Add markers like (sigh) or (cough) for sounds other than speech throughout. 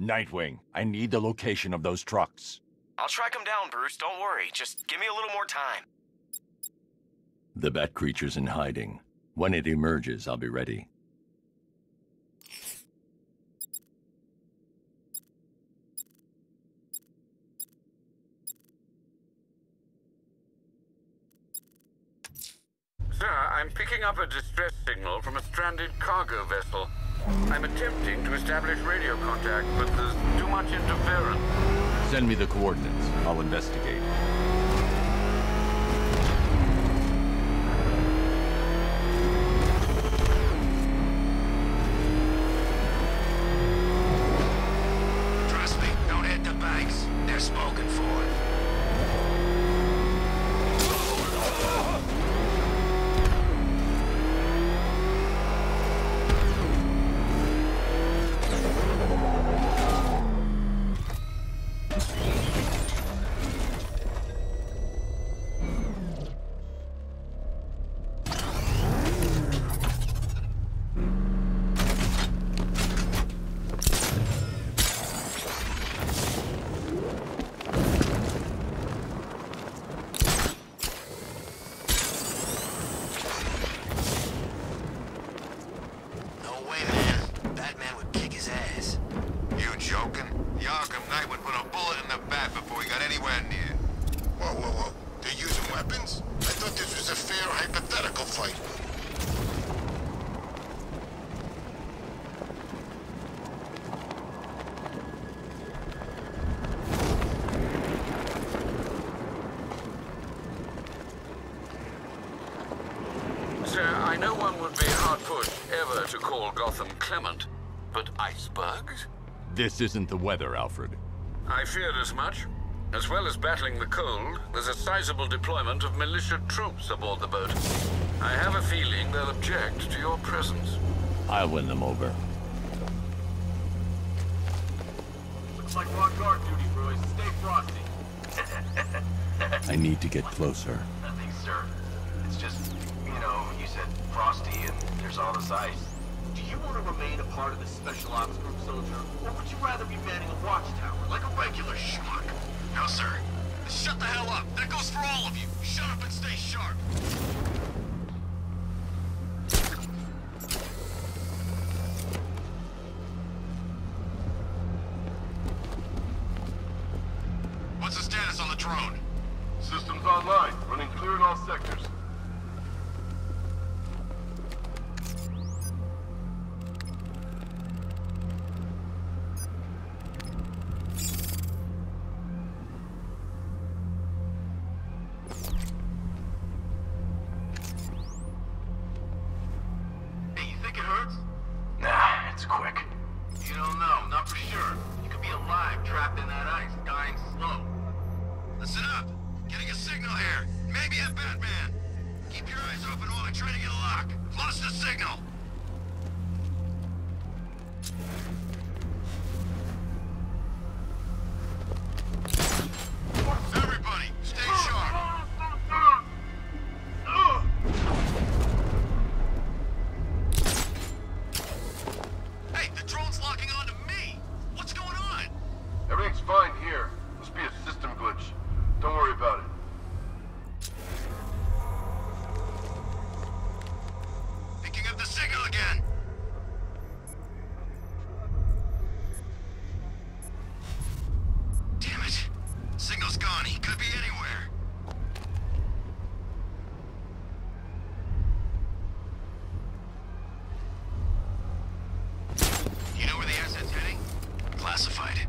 Nightwing, I need the location of those trucks. I'll track them down, Bruce. Don't worry. Just give me a little more time. The Bat Creature's in hiding. When it emerges, I'll be ready. Sir, I'm picking up a distress signal from a stranded cargo vessel. I'm attempting to establish radio contact, but there's too much interference. Send me the coordinates. I'll investigate. This isn't the weather, Alfred. I feared as much. As well as battling the cold, there's a sizable deployment of militia troops aboard the boat. I have a feeling they'll object to your presence. I'll win them over. Looks like we're on guard duty, Royce. Stay frosty. (laughs) I need to get closer. Nothing, sir. It's just, you know, you said frosty and there's all this ice. You want to remain a part of the special ops group, soldier? Or would you rather be manning a watchtower like a regular schmuck? No, sir. Shut the hell up. That goes for all of you. Shut up and stay sharp. classified.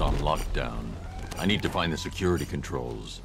On lockdown. I need to find the security controls.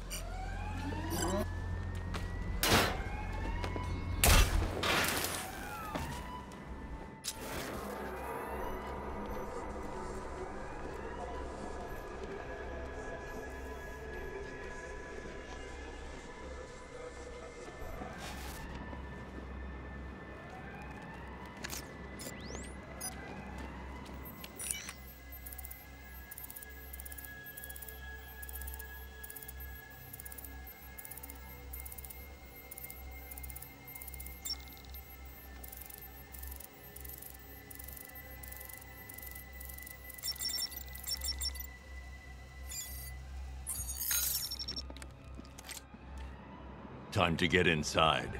To get inside.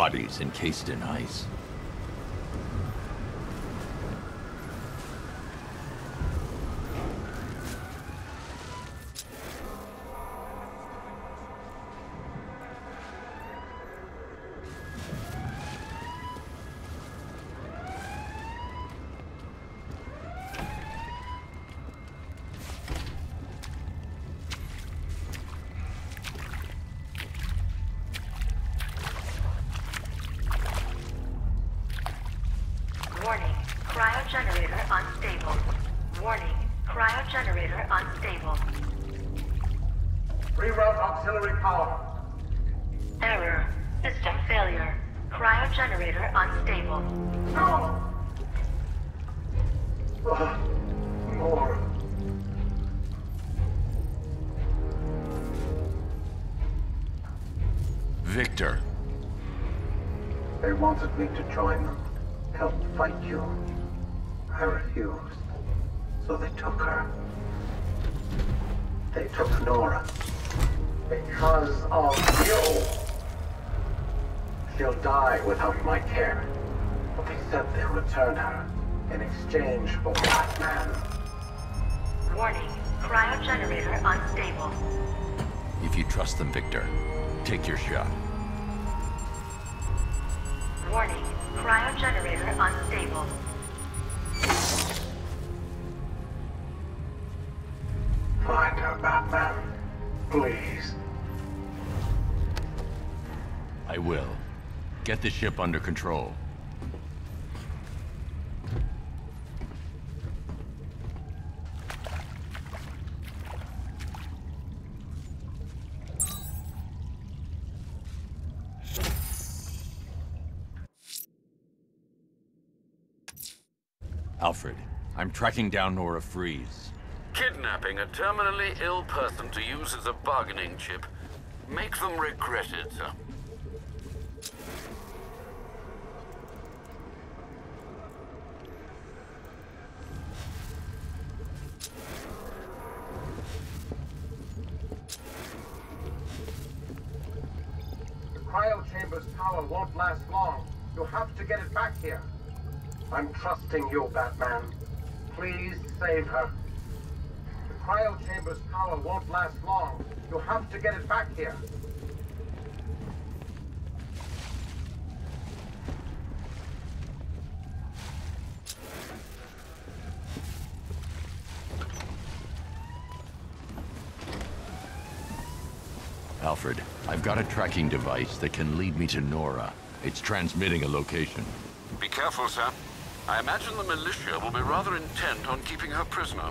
Bodies encased in ice. They wanted me to join them, help fight you. I refused. So they took her. They took Nora. Because of you. She'll die without my care. But they said they'll return her in exchange for Batman. Warning, cryogenerator unstable. If you trust them, Victor, take your shot. Warning, cryogenerator unstable. Find her, Batman. Please. I will. Get the ship under control. Alfred, I'm tracking down Nora Freeze. Kidnapping a terminally ill person to use as a bargaining chip. Make them regret it, sir. tower won't last long. You have to get it back here. I'm trusting you, Batman. Please save her. The cryo chamber's power won't last long. You have to get it back here. Alfred, I've got a tracking device that can lead me to Nora. It's transmitting a location. Be careful, sir. I imagine the militia will be rather intent on keeping her prisoner.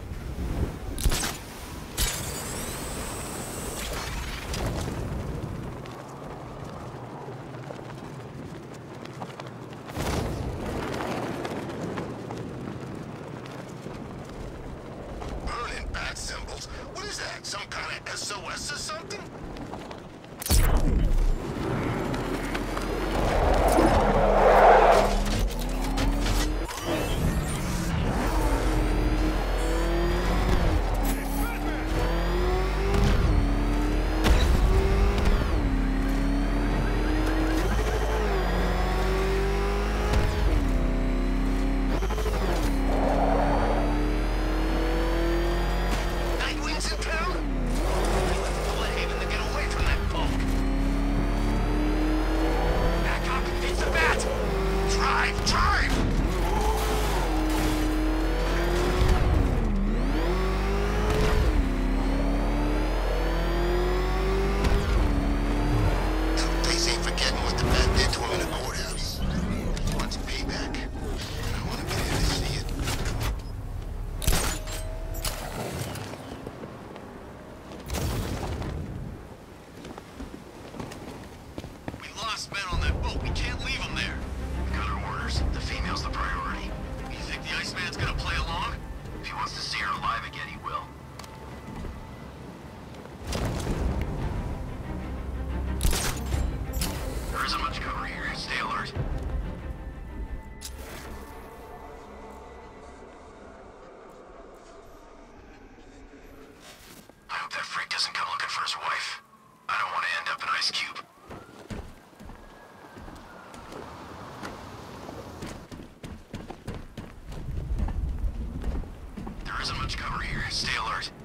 Stay alert.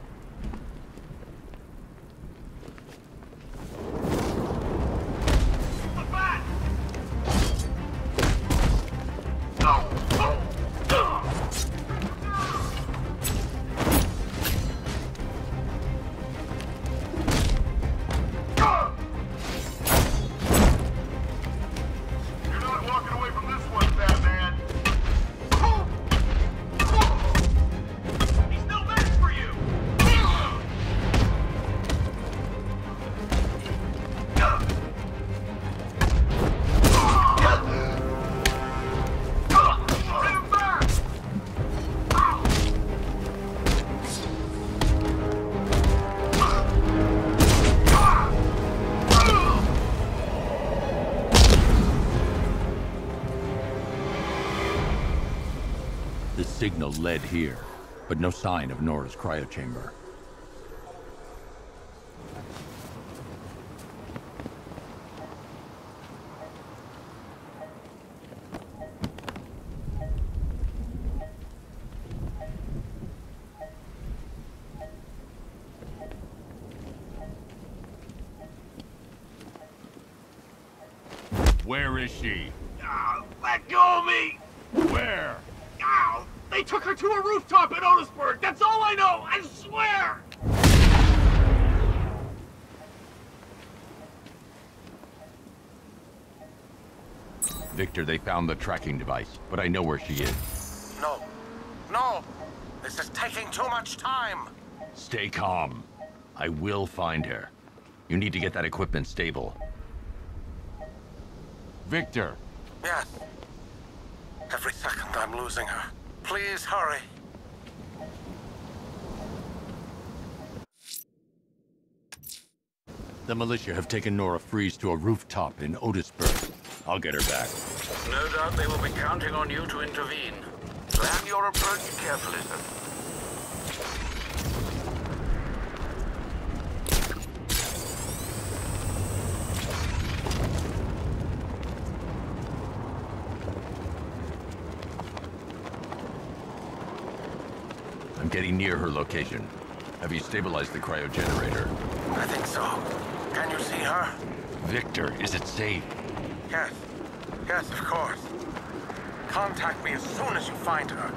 Signal led here, but no sign of Nora's cryochamber. Where is she? Ah, let go of me! Where? Ow! They took her to a rooftop in Otisburg! That's all I know! I swear! Victor, they found the tracking device, but I know where she is. No. No! This is taking too much time! Stay calm. I will find her. You need to get that equipment stable. Victor! Yes. Every second I'm losing her. Please hurry. The militia have taken Nora Freeze to a rooftop in Otisburg. I'll get her back. No doubt they will be counting on you to intervene. Plan your approach carefully, sir. getting near her location. Have you stabilized the cryo generator? I think so. Can you see her? Victor, is it safe? Yes. Yes, of course. Contact me as soon as you find her.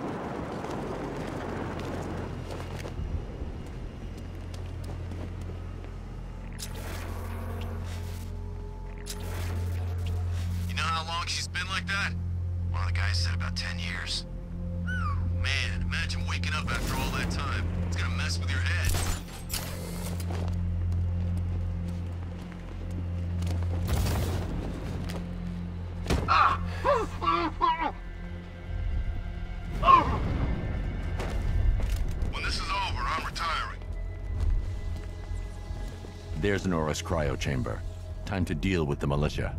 Sonora's cryo chamber. Time to deal with the militia.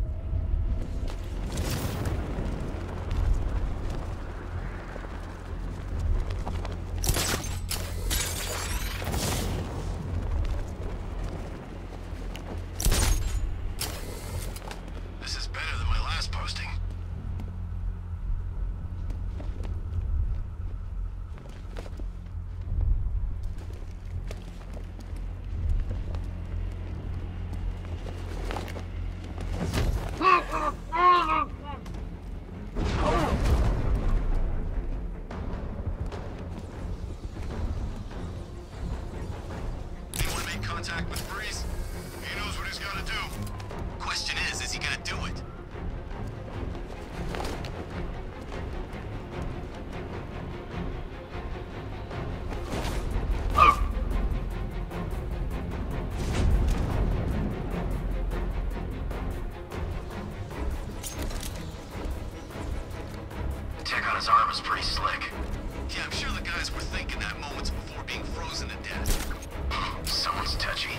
tech on his arm is pretty slick. Yeah, I'm sure the guys were thinking that moments before being frozen to death. Someone's touchy.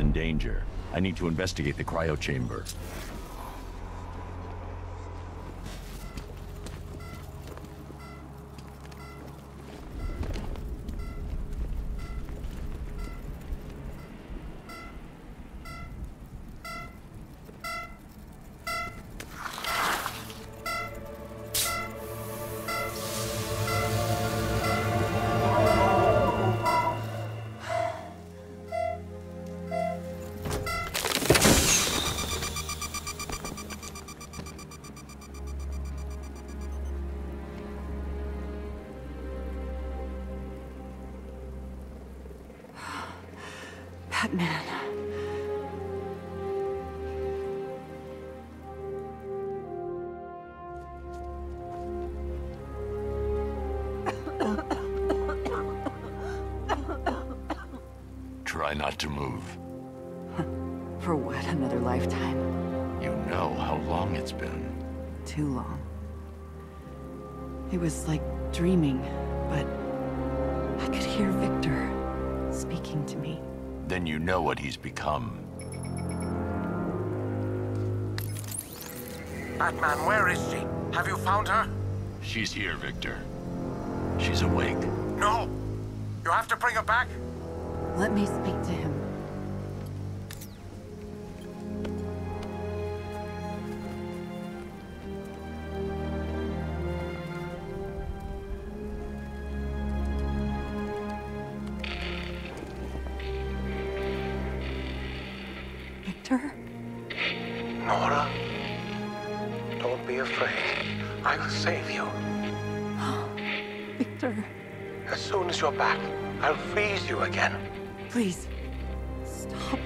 In danger. I need to investigate the cryo chamber. Try not to move. (laughs) For what, another lifetime? You know how long it's been. Too long. It was like dreaming, but I could hear Victor speaking to me. Then you know what he's become. Batman, where is she? Have you found her? She's here, Victor. She's awake. No! You have to bring her back? Let me speak to him. Victor, As soon as you're back, I'll freeze you again. please. Stop.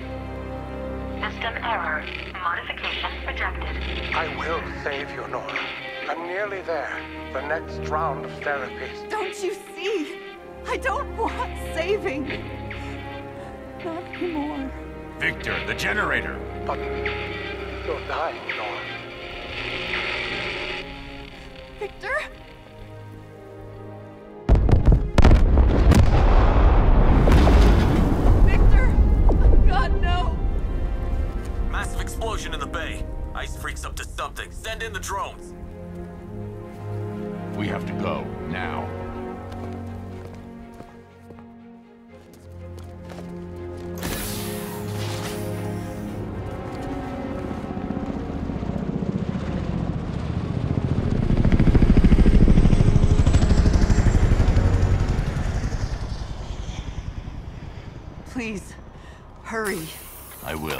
System error. Modification rejected. I will save you, Nora. I'm nearly there. The next round of therapies. Don't you see? I don't want saving. Not anymore. Victor, the generator! But you're dying, Nora. Victor? Please, hurry. I will.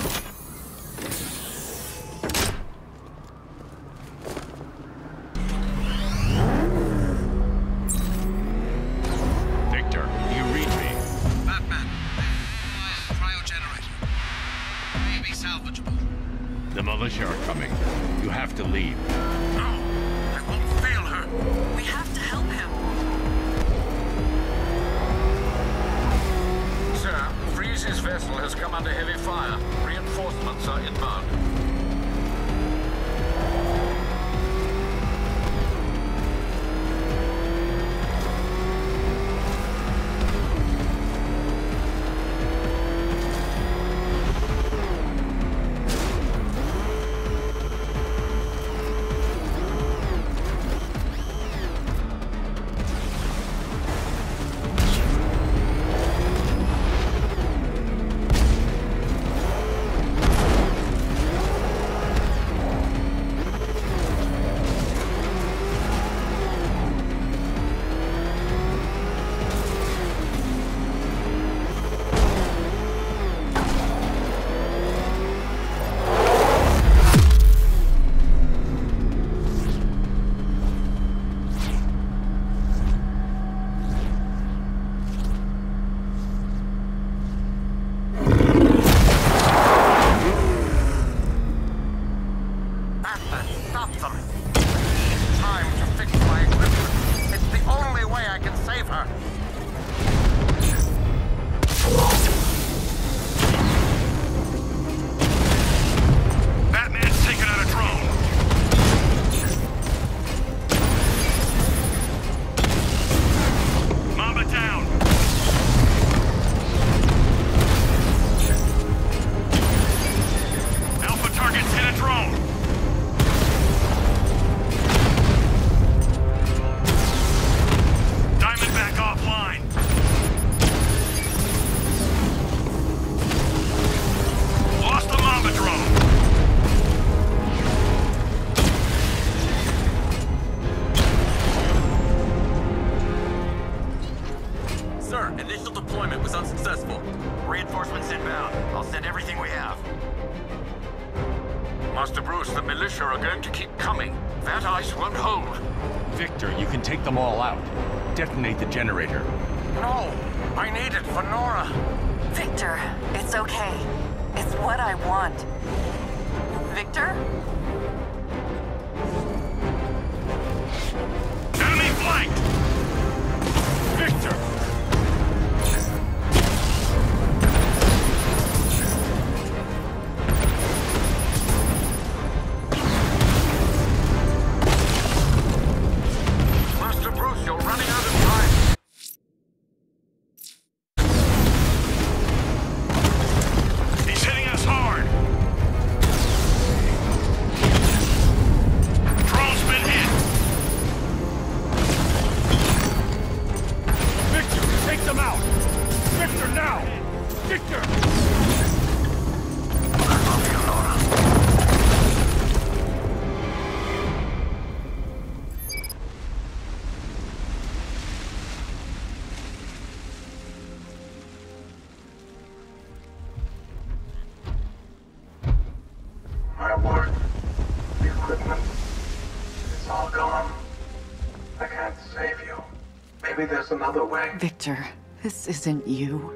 Another way. Victor, this isn't you.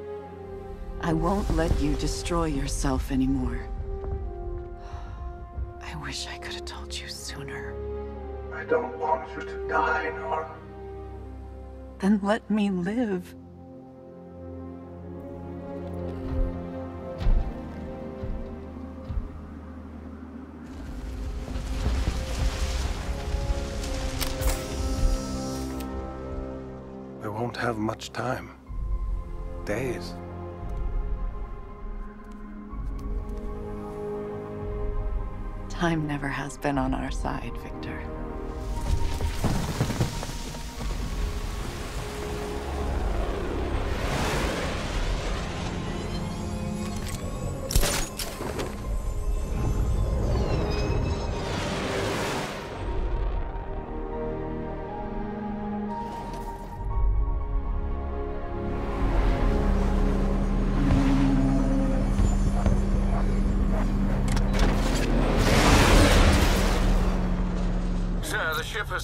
I won't let you destroy yourself anymore. I wish I could have told you sooner. I don't want you to die, Nora. Then let me live. Won't have much time. Days. Time never has been on our side, Victor.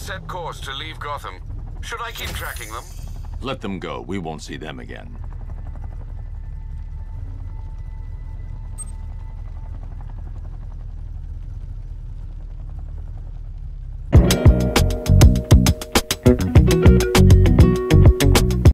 Set course to leave Gotham. Should I keep tracking them? Let them go. We won't see them again.